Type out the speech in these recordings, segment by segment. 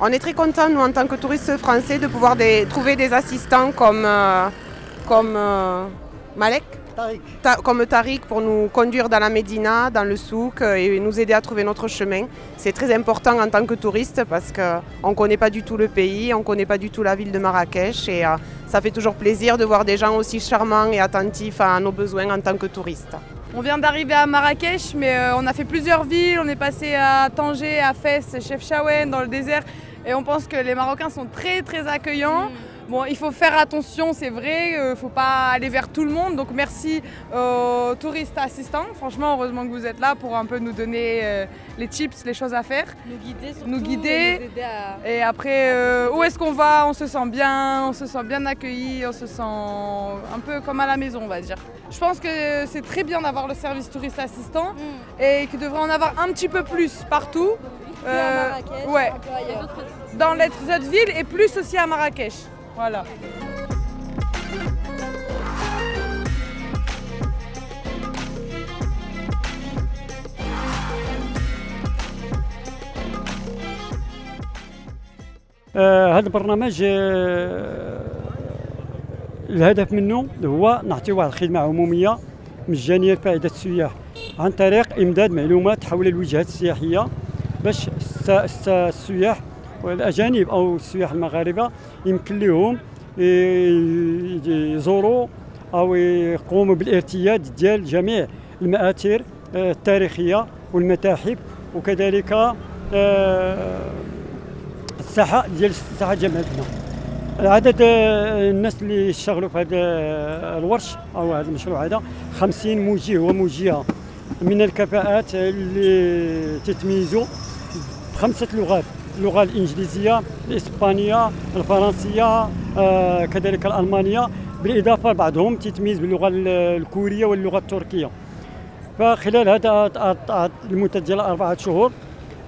On est très content, nous, en tant que touristes français, de pouvoir trouver des assistants comme, euh, comme euh, Malek, Tariq. Ta- comme Tariq pour nous conduire dans la Médina, dans le souk euh, et nous aider à trouver notre chemin. C'est très important en tant que touriste parce qu'on ne connaît pas du tout le pays, on ne connaît pas du tout la ville de Marrakech et euh, ça fait toujours plaisir de voir des gens aussi charmants et attentifs à nos besoins en tant que touristes. On vient d'arriver à Marrakech, mais on a fait plusieurs villes. On est passé à Tanger, à Fès, Chef Chaouen, dans le désert. Et on pense que les Marocains sont très très accueillants. Bon, il faut faire attention, c'est vrai, il ne faut pas aller vers tout le monde. Donc merci aux touristes assistants. Franchement, heureusement que vous êtes là pour un peu nous donner euh, les tips, les choses à faire. Nous guider surtout, Nous guider. et nous aider à... Et après, euh, où est-ce qu'on va? On se sent bien, on se sent bien accueilli, on se sent un peu comme à la maison, on va dire. Je pense que c'est très bien d'avoir le service touriste assistant Mm. et qu'il devrait en avoir un petit peu plus partout. Que à Euh, Marrakech, ouais. Dans les autres villes et plus aussi à Marrakech. Voilà. آه هذا البرنامج آه الهدف منه هو نعطي واحد الخدمة عمومية مجانية لفائدة السياح عن طريق إمداد معلومات حول الوجهات السياحية باش الس- الس- السياح والأجانب أو السياح المغاربة يمكن لهم يزوروا أو يقوموا بالارتياد ديال جميع المآثر آه، التاريخية والمتاحف وكذلك آه، الساحة ديال الساحة جامعتنا عدد آه، الناس اللي اشتغلوا في هذا الورش أو هذا المشروع هذا 50 موجه وموجهة. من الكفاءات اللي تتميزوا بخمسة لغات. اللغة الإنجليزية الإسبانية الفرنسية آه، كذلك الألمانية. بالإضافة بعضهم تتميز باللغة ال- الكورية واللغة التركية. فخلال هذا المدة ديال أربعة شهور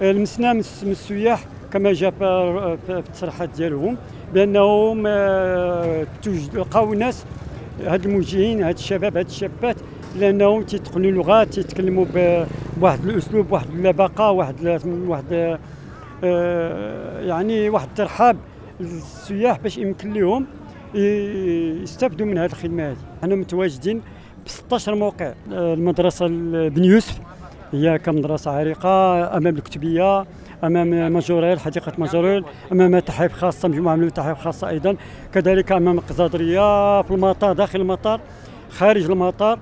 آه، لمسنا من الس- من السياح كما جاء في التصريحات ديالهم بأنهم آه، لقاو ناس هاد الموجهين هاد الشباب هاد الشابات لأنهم تيتقنوا اللغات تيتكلموا بواحد الأسلوب واحد اللباقة واحد واحد يعني واحد الترحاب للسياح باش يمكن لهم يستافدوا من هذه الخدمة هذه إحنا متواجدين ب 16 موقع. آه، المدرسة ال- بن يوسف هي كمدرسة عريقة أمام الكتبية أمام ماجوريل حديقة ماجوريل أمام متاحف خاصة مجموعة من المتاحف خاصة أيضا. كذلك أمام القزادرية في المطار داخل المطار خارج المطار.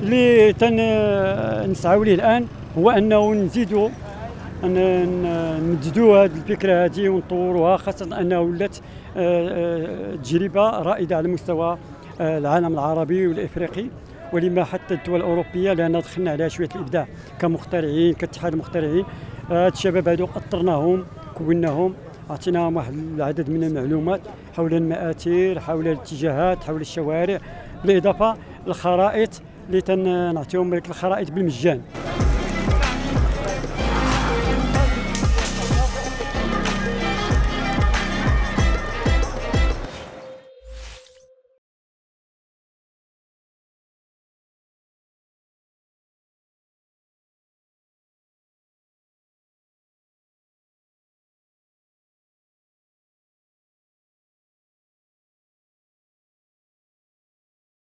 اللي تنسعوا ليه الآن هو أنه نزيدوا أن نمددوا هذه الفكرة هذه ونطوروها خاصة أنها ولات آه، آه، تجربة رائدة على مستوى آه، العالم العربي والإفريقي. ولما حتى الدول الأوروبية لأن دخلنا عليها شوية الإبداع كمخترعين كاتحاد المخترعين هاد الشباب هذو أطرناهم كوناهم اعطيناهم واحد العدد من المعلومات حول المآثر حول الاتجاهات حول الشوارع بالإضافة للخرائط اللي تنعطيهم الخرائط بالمجان.